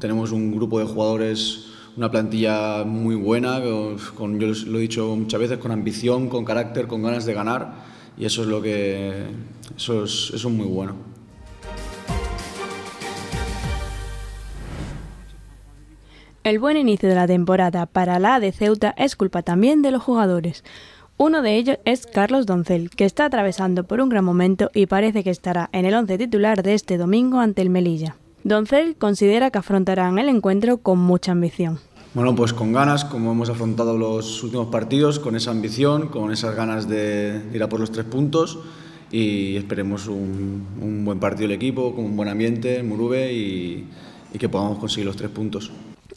Tenemos un grupo de jugadores, una plantilla muy buena, con, yo lo he dicho muchas veces, con ambición, con carácter, con ganas de ganar y eso es lo que eso es, eso es muy bueno. El buen inicio de la temporada para la de Ceuta es culpa también de los jugadores. Uno de ellos es Carlos Doncel, que está atravesando por un gran momento y parece que estará en el once titular de este domingo ante el Melilla. Doncel considera que afrontarán el encuentro con mucha ambición. Bueno, pues con ganas, como hemos afrontado los últimos partidos, con esa ambición, con esas ganas de ir a por los tres puntos y esperemos un, buen partido del equipo, con un buen ambiente en Murube y, y que podamos conseguir los tres puntos.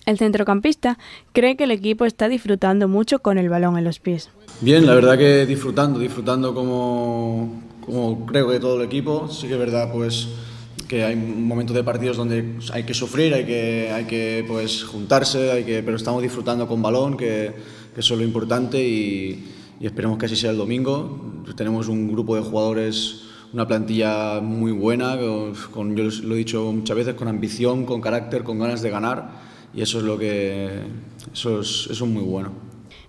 El centrocampista cree que el equipo está disfrutando mucho con el balón en los pies. Bien, la verdad que disfrutando, disfrutando como, como creo que todo el equipo. Sí que es verdad, pues que hay momentos de partidos donde hay que sufrir, hay que, hay que pues, juntarse, hay que, pero estamos disfrutando con balón, que, que eso es lo importante y, y, esperemos que así sea el domingo. Tenemos un grupo de jugadores, una plantilla muy buena, con, yo lo he dicho muchas veces, con ambición, con carácter, con ganas de ganar y eso es lo que eso es, eso es muy bueno.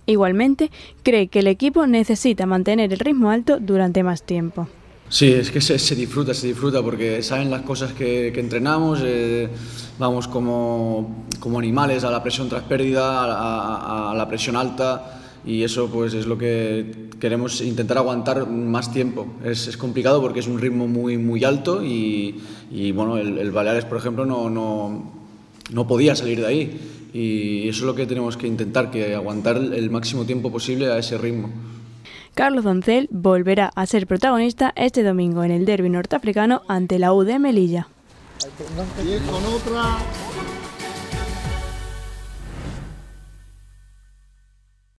Igualmente, cree que el equipo necesita mantener el ritmo alto durante más tiempo. Sí, es que se, disfruta, se disfruta porque saben las cosas que, entrenamos, eh, vamos como, como, animales a la presión tras pérdida, a, la presión alta y eso pues es lo que queremos intentar aguantar más tiempo. Es, es complicado porque es un ritmo muy, muy alto y, y bueno, el, el, Baleares por ejemplo no, no, no podía salir de ahí y eso es lo que tenemos que intentar, que aguantar el máximo tiempo posible a ese ritmo. Carlos Doncel volverá a ser protagonista este domingo en el derby norteafricano ante la U de Melilla.